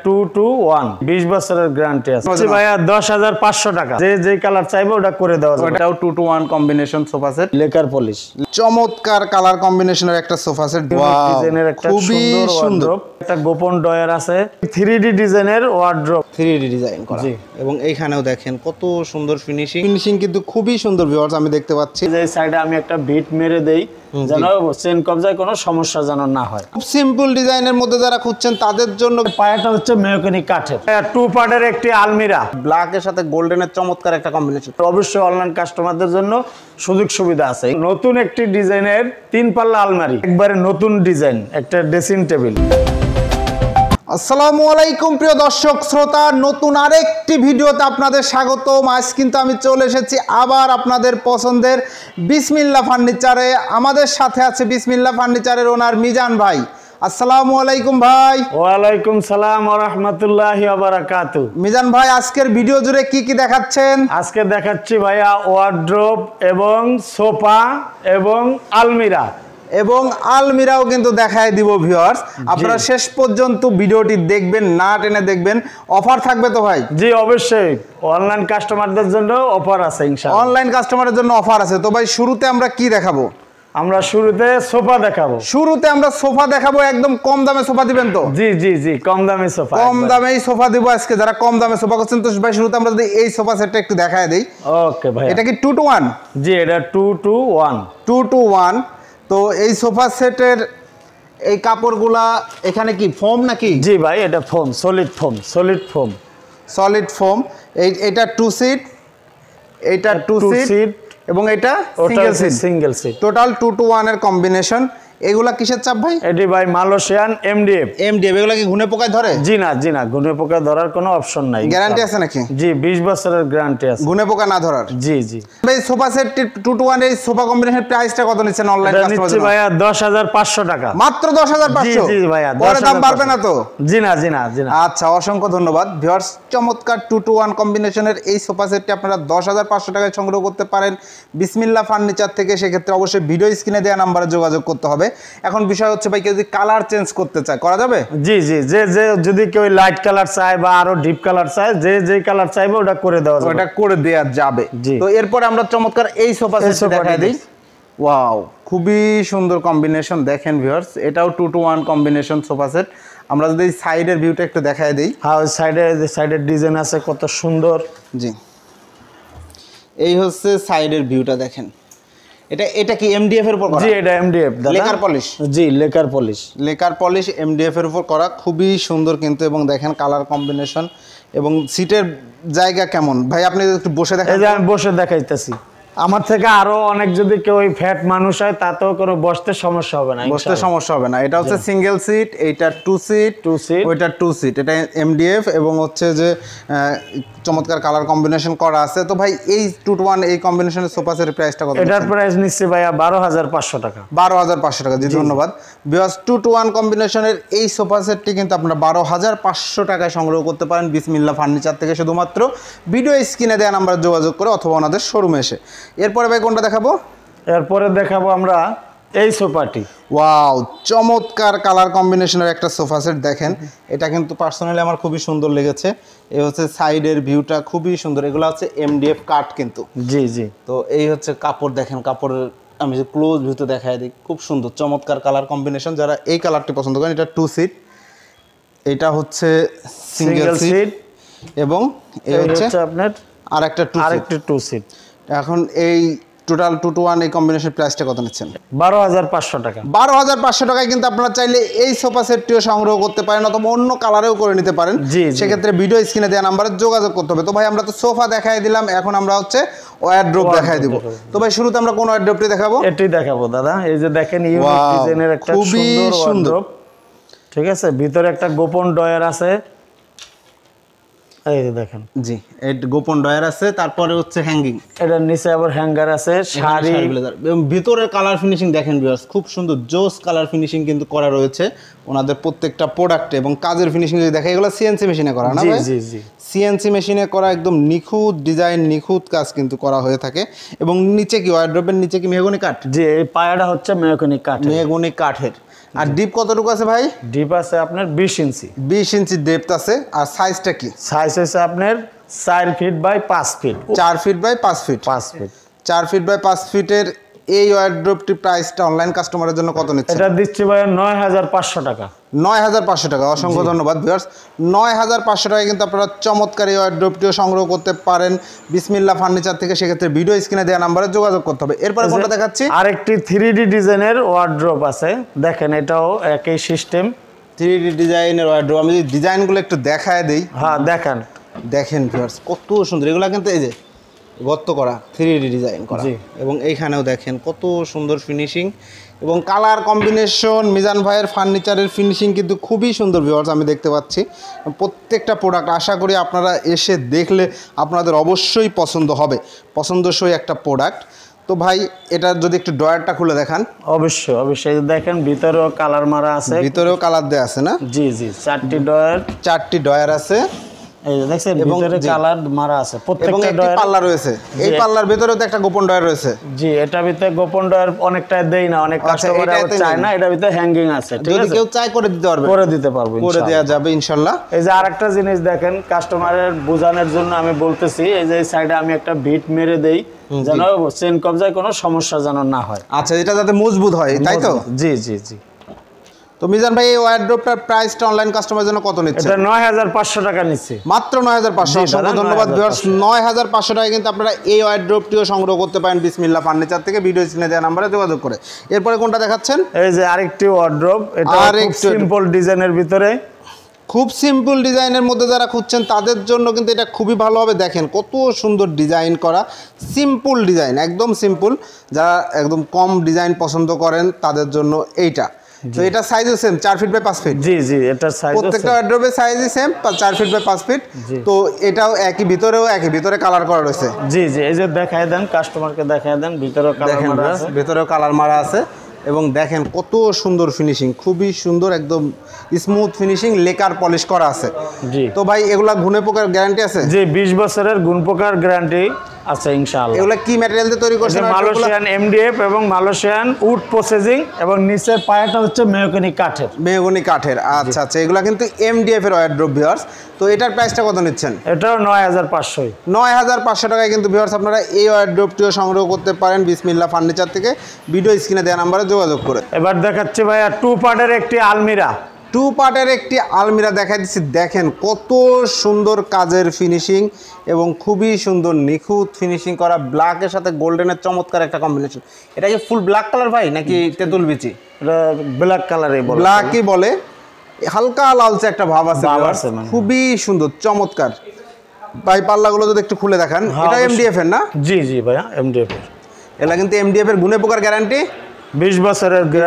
Two two one বিশ বছরের guarantee আছে। ভাইয়া দশ হাজার পাঁচশো টাকা। যে যে কালার চাইবে ওটা করে দেওয়া যাবে। ওটাও two two one combination sofa set lacquer polish চমৎকার কালার কম্বিনেশনের একটা সোফা সেট ডিজাইনের একটা খুবই সুন্দর সুন্দর। একটা গোপন ডয়ার আছে। থ্রি ডি ডিজাইনের ওয়ার্ড্রপ থ্রি ডি ডিজাইন করা। এবং এইখানেও দেখেন কত সুন্দর ফিনিশিং ফিনিশিং কিন্তু খুবই সুন্দর ভিউয়ার্স আমি দেখতে পাচ্ছি। যে সাইডে আমি একটা বিট মেরে দেই। যেন চেন কবজায় কোনো সমস্যা যেন না হয়। খুব সিম্পল ডিজাইনের মধ্যে যারা খুঁজছেন তাদের জন্য পায়াটা হচ্ছে মেহকানি কাঠের। টু পার্টের একটি আলমিরা। ব্ল্যাকের সাথে গোল্ডেনের চমৎকার একটা কম্বিনেশন অবশ্যই অনলাইন কাস্টমারদের জন্য সুযোগ সুবিধা আছে। নতুন একটি ডিজাইনের তিন পাল্লা আলমারি। একবারে নতুন ডিজাইন একটা ড্রেসিং টেবিল আসসালামু আলাইকুম প্রিয় দর্শক শ্রোতা নতুন আরেকটি ভিডিওতে আপনাদের স্বাগতম। আজ কিন্তু আমি চলে এসেছি আবার আপনাদের পছন্দের বিসমিল্লা ফার্নিচারে। আমাদের সাথে আছে বিসমিল্লা ফার্নিচারের ওনার মিজান ভাই। আসসালামু আলাইকুম ভাই। ওয়ালাইকুম সালাম ও রহমতুল্লাহ বারাকাতু মিজান ভাই আজকের ভিডিও জুড়ে কি কি দেখাচ্ছেন? আজকে দেখাচ্ছি ভাইয়া এবং সোফা এবং আলমিরা। এবং আলমিরাও কিন্তু দেখায় দিব ভিউয়ার্স আপনারা শেষ পর্যন্ত ভিডিওটি দেখবেন না টেনে দেখবেন। অফার থাকবে তো ভাই? জি অবশ্যই। অনলাইন কাস্টমারদের জন্য অফার আছে ইনশাআল্লাহ। অনলাইন কাস্টমারের জন্য অফার আছে। তো ভাই শুরুতে আমরা কি দেখাবো? আমরা শুরুতে সোফা দেখাবো। শুরুতে আমরা সোফা দেখাবো একদম কম দামে সোফা দিবেন তো? জি জি জি কম দামে সোফা কম দামেই সোফা দিব আজকে যারা কম দামে সোফা করছেন। তো ভাই শুরুতে আমরা যদি এই সোফা সেটটা একটু দেখায় দিই। ওকে ভাই এটা কি টু টু ওয়ান জি এটা two two one two two one তো এই সোফা সেটের এই কাপড়গুলা এখানে কি ফোম নাকি? জি ভাই এটা foam solid foam solid foam. Solid foam এই এটা টু সিট এটা টু সিট এবং এটা single seat single seat total two two ওয়ানের কম্বিনেশন এগুলা কিসের চাপ ভাই? এটি ভাই মালয়েশিয়ান এমডিএফ এমডিএফ এগুলা কি ঘুনে পোকায় ধরে? জি না জি না ঘুনে পোকা ধরার কোনো অপশন নাই। গ্যারান্টি আছে নাকি? জি বিশ বছরের গ্যারান্টি আছে। ঘুনে পোকা না ধরার? জি জি। ভাই sofa set two two one এই সোফা কম্বিনেশন প্রাইসটা কত নিচ্ছেন অনলাইন এটা নিচ্ছি ভাইয়া হাজার পাঁচশো টাকা। মাত্র দশ হাজার জি জি ভাইয়া পরে দাম বাড়বে না তো? জি না জি না জি না। আচ্ছা অসংখ্য ধন্যবাদ। ভিউয়ার্স চমৎকার টু টু ওয়ান কম্বিনেশনের এই সোফা সেটটি আপনারা দশ হাজার পাঁচশো টাকায় সংগ্রহ করতে পারেন। বিসমিল্লা ফার্নিচার থেকে সেক্ষেত্রে অবশ্যই ভিডিও স্ক্রিনে দেওয়া নাম্বারে যোগাযোগ করতে হবে। এখন বিষয় হচ্ছে ভাই কেউ যদি কালার চেঞ্জ করতে চায় করা যাবে? জি জি যে যে যদি কেউ লাইট কালার চায় বা আরও ডিপ কালার চায় যে যে কালার চাইবে ওটা করে দেওয়া যাবে। ওটা করে দেওয়া যাবে। তো এরপরে আমরা চমৎকার এই সোফা সেট দেখাই দিই। ওয়াও খুবই সুন্দর কম্বিনেশন দেখেন ভিউয়ার্স এটাও two two one combination sofa set আমরা যদি সাইডের ভিউটা একটু দেখাই দিই। হ্যাঁ ওই সাইডে সাইডের ডিজাইন আছে কত সুন্দর। জি। এই হচ্ছে সাইডের ভিউটা দেখেন। এটা এটা কি এমডিএফ এর উপর করা? জি এটা এমডিএফ লেকার পলিশ? জি lacquer polish. Lacquer polish MDF এর উপর করা খুবই সুন্দর কিন্তু এবং দেখেন কালার কম্বিনেশন এবং সিটের জায়গা কেমন? ভাই আপনি একটু বসে দেখেন এই যে আমি বসে দেখাইতেছি। আমার থেকে আরও অনেক যদি কেউ ফ্যাট মানুষ হয় তাতেও কোনো বসতে সমস্যা হবে না বসতে সমস্যা হবে না। এটা হচ্ছে সিঙ্গেল সিট এইটা টু সিট Two seat। ওইটা টু সিট এটা এমডিএফ এবং হচ্ছে যে চমৎকার কালার কম্বিনেশন করা আছে। তো ভাই এই টু টু ওয়ান এই কম্বিনেশনের সোফা সেটের প্রাইসটা কত এটার প্রাইস নিচ্ছে ভাইয়া বারো হাজার পাঁচশো টাকা। বারো হাজার পাঁচশো টাকা। জি ধন্যবাদ। বিকজ টু টু ওয়ান কম্বিনেশনের এই সোফা সেটটি কিন্তু আপনারা বারো হাজার পাঁচশো টাকায় সংগ্রহ করতে পারেন। বিসমিল্লা ফার্নিচার থেকে শুধুমাত্র। ভিডিও স্ক্রিনে দেওয়া নাম্বারে যোগাযোগ করে অথবা ওনাদের শোরুমে এসে। এরপরে ভাই কোনটা দেখাবো? এরপরে দেখাবো আমরা এই সোফাটি। ওয়াও চমৎকার কালার কম্বিনেশনের একটা সোফা সেট দেখেন। এটা কিন্তু পার্সোনালি আমার খুবই সুন্দর লেগেছে। এ হচ্ছে সাইডের ভিউটা খুবই সুন্দর। এগুলো হচ্ছে এমডিএফ কাট কিন্তু। জি জি। তো এই হচ্ছে কাপড় দেখেন কাপড়ের আমি যে ক্লোজ ভিউতে দেখাই দিই খুব সুন্দর চমৎকার কালার কম্বিনেশন। যারা এই কালারটি পছন্দ করেন এটা টু সিট এটা হচ্ছে সিঙ্গেল সিট এবং এই এই হচ্ছে আপনার আর একটা টু সিট এখন এই টোটাল টু টু ওয়ান এই কম্বিনেশন প্রাইসটা কত নিচ্ছেন? বারো হাজার পাঁচশো টাকা। বারো হাজার পাঁচশো টাকায় কিন্তু আপনারা চাইলে এই সোফা সেটটিও সংগ্রহ করতে পারেন অথবা অন্য কালারেও করে নিতে পারেন। সেক্ষেত্রে ভিডিও স্ক্রিনে দেওয়া নাম্বারে যোগাযোগ করতে হবে। তো ভাই আমরা তো সোফা দেখাই দিলাম এখন আমরা হচ্ছে ওয়ারড্রোপ দেখাই দিব। তো ভাই শুরুতে আমরা কোন ওয়ারড্রোপটি দেখাবো? এটি দেখাবো দাদা। এই যে দেখেন ইউনিক ডিজাইনের একটা সুন্দর। ঠিক আছে? ভিতরে একটা গোপন ডয়ার আছে। এই যে দেখেন। জি এই গোপন ডয়ার আছে তারপরে হচ্ছে হ্যাঙ্গিং এটার নিচে আবার হ্যাঙ্গার আছে শাড়ি। এবং ভিতরের কালার ফিনিশিং দেখেন ভিউয়ার্স খুব সুন্দর জোস কালার ফিনিশিং কিন্তু করা রয়েছে। ওনাদের প্রত্যেকটা প্রোডাক্টে এবং কাজের ফিনিশিং যদি দেখা এগুলো সিএনসি মেশিনে করা না জি জি সিএনসি মেশিনে করা একদম নিখুঁত ডিজাইন নিখুঁত কাজ কিন্তু করা হয়ে থাকে। এবং নিচে কি ওয়ারড্রপের নিচে কি মেহগনি কাঠ? জি এই পায়াটা হচ্ছে মেহগনি কাঠ মেহগনি কাঠের। আর ডিপ কতটুকু আছে ভাই? ডিপ আছে আপনার বিশ ইঞ্চি। বিশ ইঞ্চি ডেপথ আছে আর সাইজটা কি? সাইজ হচ্ছে আপনার চার ফিট বাই পাঁচ ফিট চার ফিট বাই পাঁচ ফিট পাঁচ ফিট চার ফিট বাই পাঁচ ফিটের এই ওয়ার্ড্রোপটি প্রাইসটা অনলাইন কাস্টমারের জন্য কত নিচ্ছে? এটা দিচ্ছি ভাই নয় হাজার পাঁচশো টাকা। নয় হাজার পাঁচশো টাকা অসংখ্য ধন্যবাদ ভিউয়ার্স নয় হাজার পাঁচশো টাকায় কিন্তু আপনারা চমৎকার এই ওয়ার্ড্রোপটিও সংগ্রহ করতে পারেন। বিসমিল্লা ফার্নিচার থেকে সেক্ষেত্রে ভিডিও স্ক্রিনে দেওয়া নাম্বারে যোগাযোগ করতে হবে। এরপরে কোনটা দেখাচ্ছি আরেকটি থ্রি ডি ডিজাইনের ওয়ার্ড্রোপ আছে। দেখেন এটাও একই সিস্টেম থ্রি ডি ডিজাইনের ওয়ার্ড্রোপ আমি যদি ডিজাইনগুলো একটু দেখায় দিই। হ্যাঁ দেখেন। দেখেন ভিউয়ার্স কত সুন্দর। এগুলো কিন্তু এই যে গর্ত করা থ্রি ডি ডিজাইন করা। এবং এইখানেও দেখেন কত সুন্দর ফিনিশিং এবং কালার কম্বিনেশন মিজান ভাইয়ের ফার্নিচারের ফিনিশিং কিন্তু খুবই সুন্দর ভিউয়ার্স আমি দেখতে পাচ্ছি। প্রত্যেকটা প্রোডাক্ট আশা করি আপনারা এসে দেখলে আপনাদের অবশ্যই পছন্দ হবে। পছন্দসই একটা প্রোডাক্ট তো ভাই এটা যদি একটু ড্রয়ারটা খুলে দেখান। অবশ্যই অবশ্যই। দেখেন ভিতরেও কালার মারা আছে। ভিতরেও কালার দেওয়া আছে না? জি জি চারটি ডয়ার চারটি ডয়ার আছে। এই যে দেখছেন ভিতরে কালার মারা আছে। প্রত্যেকটা ডয়ার পাল্লা রয়েছে। এই পাল্লার ভিতরেও তো একটা গোপন ডয়ার রয়েছে। জি এটা ভিতরে গোপন ডয়ার অনেকটা দেই না অনেক আচ্ছা, কাস্টমার চায় না এটা ভিতরে হ্যাঙ্গিং আছে ঠিক আছে? কেউ চাই করে দিতে পারবে। করে দিতে পারব করে ইনশাআল্লাহ। যাবে ইনশাল্লাহ। এই যে আরেকটা জিনিস দেখেন কাস্টমারের বোঝানোর জন্য আমি বলতেছি এই যে সাইডে আমি একটা বিট মেরে দেই যেন চেন কবজায় কোনো সমস্যা যেন না হয়। আচ্ছা এটা যাতে মজবুত হয় তাই তো? জি জি জি। তো মিজান ভাই এই ওয়ার্ড্রোপটার প্রাইসটা অনলাইন কাস্টমারের জন্য কত নিচ্ছে? এটা নয় হাজার পাঁচশো টাকা নিচ্ছে। মাত্র নয় হাজার পাঁচশো। জি, অসংখ্য ধন্যবাদ ভিউয়ার্স নয় হাজার পাঁচশো টাকায় কিন্তু আপনারা এই ওয়ার্ড্রোপটিও সংগ্রহ করতে পারেন বিসমিল্লা ফার্নিচার থেকে। ভিডিও স্ক্রিনে দেওয়া নাম্বারে যোগাযোগ করে। এরপরে কোনটা দেখাচ্ছেন? এই যে আরেকটি ওয়ার্ড্রোপ এটা সিম্পল ডিজাইনের ভিতরে। খুব সিম্পল ডিজাইনের মধ্যে যারা খুঁজছেন তাদের জন্য কিন্তু এটা খুবই ভালো হবে। দেখেন কত সুন্দর ডিজাইন করা। সিম্পল ডিজাইন একদম সিম্পল যারা একদম কম ডিজাইন পছন্দ করেন তাদের জন্য এইটা। তো এটা সাইজও সেম চার ফিট বাই পাঁচ ফিট জি জি সাইজ প্রত্যেকটা ওয়ার্ড্রোবের সাইজই সেম চার ফিট বাই পাঁচ ফিট তো এটাও একই ভিতরেও একই ভিতরে কালার করা রয়েছে। জি জি এই যে দেখায় দেন কাস্টমারকে দেখায় দেন ভিতরে কালার মারা আছে। ভেতরেও কালার মারা আছে এবং দেখেন কত সুন্দর ফিনিশিং খুবই সুন্দর একদম স্মুথ ফিনিশিং লেকার পলিশ করা আছে। জি। তো ভাই এগুলা ঘুনে পোকার গ্যারান্টি আছে? জি বিশ বছরের গুণ পোকার গ্যারান্টি আছে ইনশাআল্লাহ। এগুলা কি ম্যাটেরিয়াল দিয়ে তৈরি করছেন? মালয়েশিয়ান এমডিএফ এবং মালয়েশিয়ান উড প্রসেসিং এবং নিচের পায়াটা হচ্ছে মেহগনি কাঠের। মেহগনি কাঠের। আচ্ছা আচ্ছা এগুলা কিন্তু এমডিএফ এর ওয়ার্ড্রোপ ভিউয়ার্স তো এটার প্রাইসটা কত নিচ্ছেন? এটাও নয় হাজার পাঁচশোই। নয় হাজার পাঁচশো টাকায় কিন্তু ভিউয়ার্স আপনারা এই ওয়ার্ড্রোপটিও সংগ্রহ করতে পারেন বিসমিল্লা ফার্নিচার থেকে। ভিডিও স্ক্রিনে দেওয়া নাম্বারে যোগাযোগ করে। এবার দেখাচ্ছি ভাইয়া টু পার্টের একটি আলমিরা। টু পার্টের একটি আলমিরা দেখা দিচ্ছি। দেখেন কত সুন্দর কাজের ফিনিশিং এবং খুবই সুন্দর নিখুঁত ফিনিশিং করা ব্ল্যাকের সাথে গোল্ডেনের চমৎকার একটা কম্বিনেশন এটা কি ফুল ব্ল্যাক কালার ভাই নাকি তেঁতুল বিচি? এটা ব্ল্যাক কালারে বলে ব্ল্যাকই বলে হালকা লালচে একটা ভাব। আছে মানে। খুবই সুন্দর চমৎকার। ভাই পাল্লাগুলো যদি একটু খুলে দেখান হ্যাঁ, এটা এমডিএফ এর না? জি জি ভাইয়া এমডিএফ এর। এটা কিন্তু এমডিএফ এর গুণে পোকার গ্যারান্টি বিশ বছরের গুণ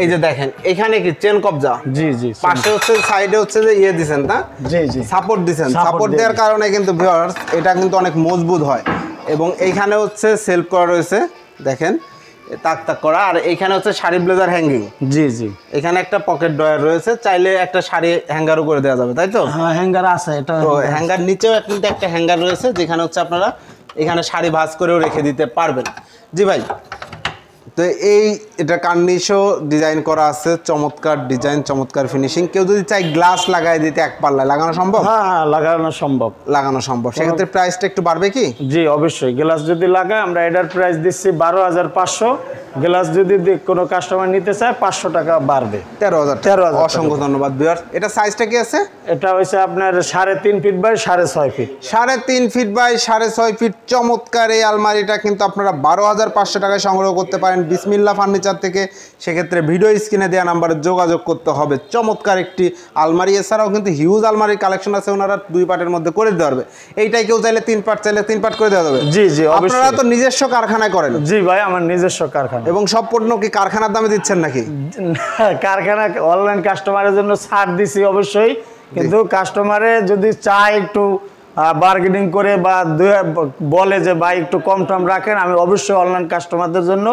এই যে দেখেন এখানে কি চেন কবজা? জি জি পাশে হচ্ছে সাইডে হচ্ছে যে ইয়ে দিছেন না? জি জি। সাপোর্ট Support সাপোর্ট দেওয়ার কারণে কিন্তু ভিউয়ার্স এটা কিন্তু অনেক মজবুত হয়। এবং এইখানে হচ্ছে সেলফ করা রয়েছে দেখেন তাক তাক করা। আর এখানে হচ্ছে শাড়ি ব্লেজার হ্যাঙ্গিং জি জি। এখানে একটা পকেট ডয়ার রয়েছে চাইলে একটা শাড়ি হ্যাঙ্গারও করে দেওয়া যাবে তাই তো? হ্যাঁ হ্যাঙ্গার আছে এটা তো হ্যাঙ্গার নিচেও কিন্তু একটা হ্যাঙ্গার রয়েছে যেখানে হচ্ছে আপনারা এখানে শাড়ি ভাঁজ করেও রেখে দিতে পারবেন। জি ভাই? তো এই এটা কার্নিশও ডিজাইন করা আছে চমৎকার ডিজাইন চমৎকার ফিনিশিং কেউ যদি চাই গ্লাস লাগাই দিতে এক পাল্লায় লাগানো সম্ভব? হ্যাঁ হ্যাঁ লাগানো সম্ভব। লাগানো সম্ভব। সেক্ষেত্রে প্রাইসটা একটু বাড়বে কি? জি অবশ্যই। গ্লাস যদি লাগায় আমরা এটার প্রাইস দিচ্ছি বারো হাজার পাঁচশো। গ্লাস যদি কোনো কাস্টমার নিতে চায় পাঁচশো টাকা বাড়বে। তেরো হাজার তেরো হাজার অসংখ্য ধন্যবাদ বিয়ার এটা সাইজটা কি আছে? এটা হচ্ছে আপনার সাড়ে তিন ফিট বাই সাড়ে ছয় ফিট সাড়ে তিন ফিট বাই সাড়ে ছয় ফিট চমৎকার এই আলমারিটা কিন্তু আপনারা বারো হাজার পাঁচশো টাকায় সংগ্রহ করতে পারেন। বিসমিল্লা ফার্নিচার থেকে সেক্ষেত্রে ভিডিও স্ক্রিনে দেওয়া নাম্বারে যোগাযোগ করতে হবে। চমৎকার একটি আলমারি এছাড়াও কিন্তু হিউজ আলমারির কালেকশন আছে ওনারা দুই পার্টের মধ্যে করে দিতে পারবে। এইটাই কেউ চাইলে তিন পার্ট চাইলে তিন পার্ট করে দেওয়া যাবে। জি জি আপনারা তো নিজস্ব কারখানায় করেন। জি ভাই আমার নিজস্ব কারখানা। এবং সব পণ্য কি কারখানার দামে দিচ্ছেন নাকি? কারখানা অনলাইন কাস্টমারের জন্য ছাড় দিছি অবশ্যই। কিন্তু কাস্টমারে যদি চায় একটু বার্গেনিং করে বা বলে যে ভাই একটু কম টম রাখেন আমি অবশ্যই অনলাইন কাস্টমারদের জন্য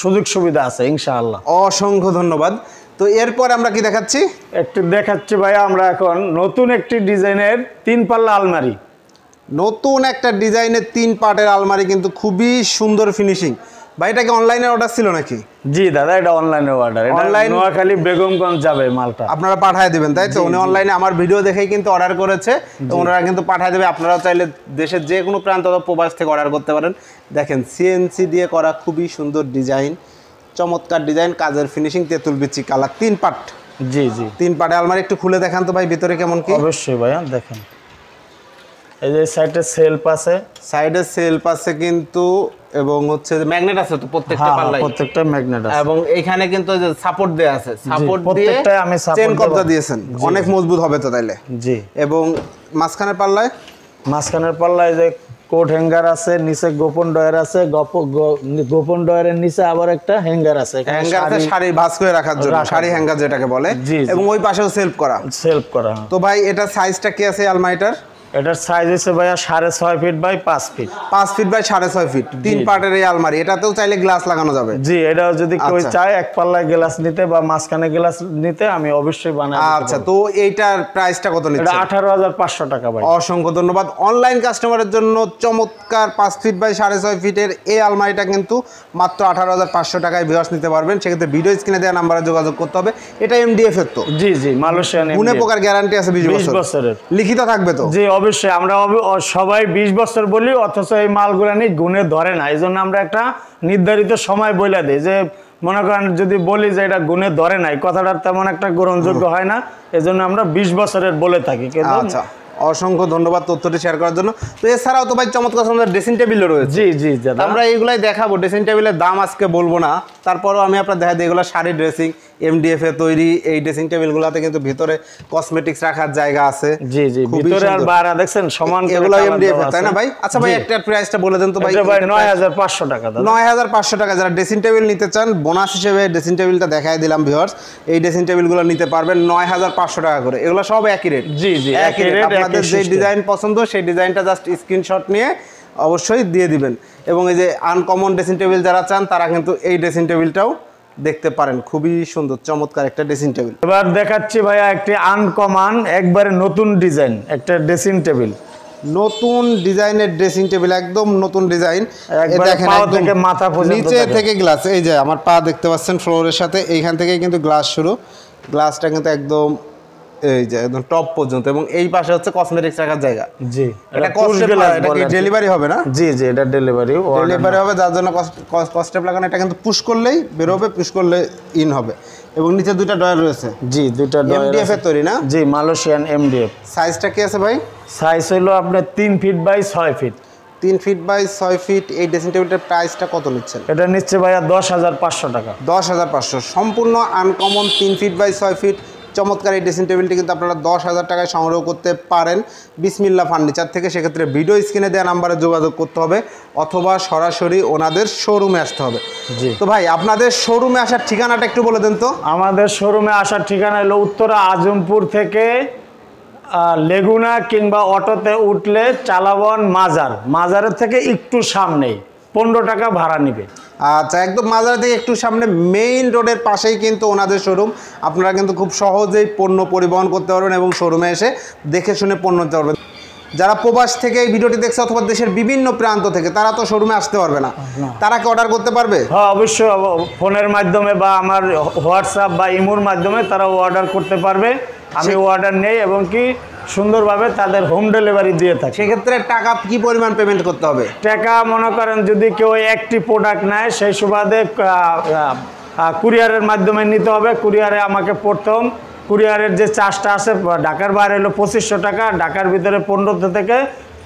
সুযোগ সুবিধা আছে ইনশাআল্লাহ। অসংখ্য ধন্যবাদ। তো এরপর আমরা কি দেখাচ্ছি? একটু দেখাচ্ছি ভাই আমরা এখন নতুন একটি ডিজাইনের তিন পাল্লা আলমারি। নতুন একটা ডিজাইনের তিন পার্টের আলমারি কিন্তু খুবই সুন্দর ফিনিশিং ভাই এটা কি অনলাইনে অর্ডার ছিল নাকি? জি দাদা এটা অনলাইনে অর্ডার এটা Online- নোয়াখালী বেগমগঞ্জ যাবে মালটা। আপনারা পাঠায় দিবেন তাই তো? উনি অনলাইনে আমার ভিডিও দেখেই কিন্তু অর্ডার করেছে। তো ওনারা কিন্তু পাঠায় দেবে। আপনারাও চাইলে দেশের যে কোনো প্রান্ত অথবা প্রবাস থেকে অর্ডার করতে পারেন। দেখেন সিএনসি দিয়ে করা খুবই সুন্দর ডিজাইন চমৎকার ডিজাইন কাজের ফিনিশিং তেঁতুল বিচি কালার তিন পার্ট জি জি। তিন পার্টে আলমারি একটু খুলে দেখান তো ভাই ভিতরে কেমন কি? অবশ্যই ভাইয়া দেখেন। এই যে সাইডে সেলফ আছে। সাইডে সেলফ আছে কিন্তু এবং হচ্ছে ম্যাগনেট আছে তো প্রত্যেকটা হ্যাঁ পাল্লাই প্রত্যেকটা ম্যাগনেট আছে। এবং এখানে কিন্তু যে সাপোর্ট দেয়া আছে। সাপোর্ট দিয়ে আমি চেন কবজা দিয়েছেন। অনেক মজবুত হবে তো তাইলে। জি। এবং মাঝখানের পাল্লায়? মাঝখানের পাল্লায় যে কোট হ্যাঙ্গার আছে নিচে গোপন ডয়ার আছে গোপন ডয়ারের নিচে আবার একটা হ্যাঙ্গার আছে। হ্যাঙ্গার আছে শাড়ি ভাঁজ করে রাখার জন্য। শাড়ি হ্যাঙ্গার যেটাকে বলে। এবং ওই পাশেও সেলফ করা। সেলফ করা তো ভাই এটা সাইজটা কি আছে আলমারিটার? এটার সাইজ হচ্ছে ভাইয়া সাড়ে ছয় ফিট বাই পাঁচ ফিট পাঁচ ফিট বাই সাড়ে ছয় ফিট তিন পার্টের এই আলমারি। এটাতেও চাইলে গ্লাস লাগানো যাবে। জি এটাও যদি কেউ আচ্ছা। চায় এক পাল্লায় গ্লাস নিতে বা মাঝখানে গ্লাস নিতে আমি অবশ্যই বানাই আচ্ছা তো এইটার প্রাইসটা কত নিচ্ছে আঠারো হাজার পাঁচশো টাকা ভাই। অসংখ্য ধন্যবাদ। অনলাইন কাস্টমারের জন্য চমৎকার পাঁচ ফিট বাই সাড়ে ছয় ফিটের এই আলমারিটা কিন্তু মাত্র আঠারো হাজার পাঁচশো টাকায় ভিউয়ার্স নিতে পারবেন। সেক্ষেত্রে ভিডিও স্ক্রিনে দেওয়া নাম্বারে যোগাযোগ করতে হবে। এটা এমডিএফ এর তো। জি জি মালয়েশিয়ান গুণে প্রকার গ্যারান্টি আছে বিশ বিশ বছর বছরের। লিখিত থাকবে তো? জি অবশ্যই আমরা সবাই বিশ বছর বলি অথচ এই মালগুলা নিয়ে গুণে ধরে না। এই জন্য আমরা একটা নির্ধারিত সময় বলে দিই যে মনে করেন যদি বলি যে এটা গুনে ধরে নাই কথাটা তেমন একটা গ্রহণযোগ্য হয় না। এজন্য আমরা বিশ বছরের বলে থাকি। কিন্তু আচ্ছা। অসংখ্য ধন্যবাদ তথ্যটি শেয়ার করার জন্য। তো এছাড়াও তো ভাই চমৎকার আমাদের ড্রেসিং টেবিলও রয়েছে। জি জি দাদা। আমরা এইগুলাই দেখাবো। ড্রেসিং টেবিলের দাম আজকে বলব না। তারপরও আমি আপনার দেখা দিই এগুলো শাড়ি ড্রেসিং এমডিএফ এ তৈরি। এই ড্রেসিং টেবিলগুলোতে কিন্তু ভিতরে কসমেটিক্স রাখার জায়গা আছে। জি জি ভিতরে আর বাইরে দেখছেন সমান এগুলো colour এমডিএফ তাই না ভাই? আচ্ছা ভাই একটা প্রাইসটা বলে দেন তো ভাই। এটা ভাই নয় হাজার পাঁচশো টাকা দাদা। নয় হাজার পাঁচশো টাকা যারা ড্রেসিং টেবিল নিতে চান বোনাস হিসেবে ড্রেসিং টেবিলটা দেখাই দিলাম ভিউয়ার্স এই ড্রেসিং টেবিলগুলো নিতে পারবেন নয় হাজার পাঁচশো টাকা করে। এগুলো সব একই রেট জি, জি, একই রেট আপনাদের যে ডিজাইন পছন্দ সেই ডিজাইনটা জাস্ট স্ক্রিনশট নিয়ে অবশ্যই দিয়ে দিবেন। এবং এই যে আনকমন ড্রেসিং টেবিল যারা চান তারা কিন্তু এই ড্রেসিং টেবিলটাও দেখতে পারেন। খুবই সুন্দর চমৎকার একটা ড্রেসিং টেবিল এবার দেখাচ্ছি ভাইয়া একটি আনকমান একবারে নতুন ডিজাইন একটা ড্রেসিং টেবিল নতুন ডিজাইনের ড্রেসিং টেবিল একদম নতুন ডিজাইন। থেকে মাথা নিচে থেকে গ্লাস এই যে আমার পা দেখতে পাচ্ছেন ফ্লোরের সাথে এইখান থেকে কিন্তু গ্লাস শুরু। গ্লাসটা কিন্তু একদম এই যে একদম টপ পর্যন্ত এবং এই পাশে হচ্ছে কসমেটিক্স রাখার জায়গা। জি এটা কস্টেপ এটা কি ডেলিভারি হবে না? জি জি এটা ডেলিভারি ডেলিভারি হবে যার জন্য কস্টেপ লাগানো এটা কিন্তু পুশ করলেই বেরোবে পুশ করলে ইন হবে। এবং নিচে দুইটা ডয়ার রয়েছে। জি দুইটা এমডিএফ এর তৈরি না? জি মালয়েশিয়ান এমডিএফ সাইজটা কি আছে ভাই? সাইজ হলো আপনার তিন ফিট বাই ছয় ফিট তিন ফিট বাই ছয় ফিট এই ড্রেসিং টেবিলটার প্রাইসটা কত নিচ্ছেন? এটা নিচ্ছে ভাইয়া দশ হাজার পাঁচশো টাকা। দশ হাজার পাঁচশো। সম্পূর্ণ আনকমন তিন ফিট বাই ছয় ফিট চমৎকার এই ড্রেসিং টেবিলটি কিন্তু আপনারা দশ হাজার টাকায় সংগ্রহ করতে পারেন। বিসমিল্লা ফার্নিচার থেকে সেক্ষেত্রে ভিডিও স্ক্রিনে দেওয়া নাম্বারে যোগাযোগ করতে হবে অথবা সরাসরি ওনাদের শোরুমে আসতে হবে। জি। তো ভাই আপনাদের শোরুমে আসার ঠিকানাটা একটু বলে দেন তো। আমাদের শোরুমে আসার ঠিকানা হলো উত্তরা আজমপুর থেকে লেগুনা কিংবা অটোতে উঠলে চালাবন মাজার। মাজারের থেকে একটু সামনেই। পনেরো টাকা ভাড়া নিবে। আচ্ছা একদম মাজার থেকে একটু সামনে মেইন রোডের পাশেই কিন্তু ওনাদের শোরুম আপনারা কিন্তু খুব সহজেই পণ্য পরিবহন করতে পারবেন এবং শোরুমে এসে দেখে শুনে পণ্য নিতে পারবেন। যারা প্রবাস থেকে এই ভিডিওটি দেখছে অথবা দেশের বিভিন্ন প্রান্ত থেকে তারা তো শোরুমে আসতে পারবে না। তারা কি অর্ডার করতে পারবে? হ্যাঁ অবশ্যই অব- ফোনের মাধ্যমে বা আমার হোয়াটসঅ্যাপ বা ইমোর মাধ্যমে তারা অর্ডার করতে পারবে। আমি অর্ডার নেই এবং কি সুন্দরভাবে তাদের হোম ডেলিভারি দিয়ে থাকে। সেক্ষেত্রে টাকা কি পরিমাণ পেমেন্ট করতে হবে? টাকা মনে করেন যদি কেউ একটি প্রোডাক্ট নেয় সেই সুবাদে কুরিয়ারের মাধ্যমে নিতে হবে। কুরিয়ারে আমাকে প্রথম কুরিয়ারের যে চার্জটা আছে ঢাকার বাইরে হলো পঁচিশশো টাকা ঢাকার ভিতরে পনেরোশো থেকে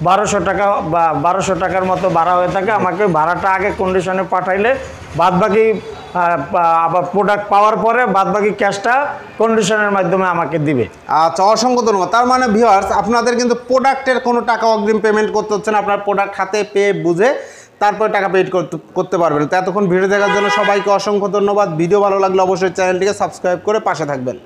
বারোশো টাকা বা বারোশো টাকার মতো ভাড়া হয়ে থাকে। আমাকে ভাড়াটা আগে কন্ডিশনে পাঠাইলে বাদ বাকি আবার প্রোডাক্ট পাওয়ার পরে বাদবাকি ক্যাশটা কন্ডিশনের মাধ্যমে আমাকে দিবে। আচ্ছা অসংখ্য ধন্যবাদ। তার মানে ভিওয়ার্স আপনাদের কিন্তু প্রোডাক্টের কোনো টাকা অগ্রিম পেমেন্ট করতে হচ্ছে না। আপনার প্রোডাক্ট হাতে পেয়ে বুঝে তারপরে টাকা পেড করতে করতে পারবেন। তো এতক্ষণ ভিডিও দেখার জন্য সবাইকে অসংখ্য ধন্যবাদ। ভিডিও ভালো লাগলে অবশ্যই চ্যানেলটিকে সাবস্ক্রাইব করে পাশে থাকবেন।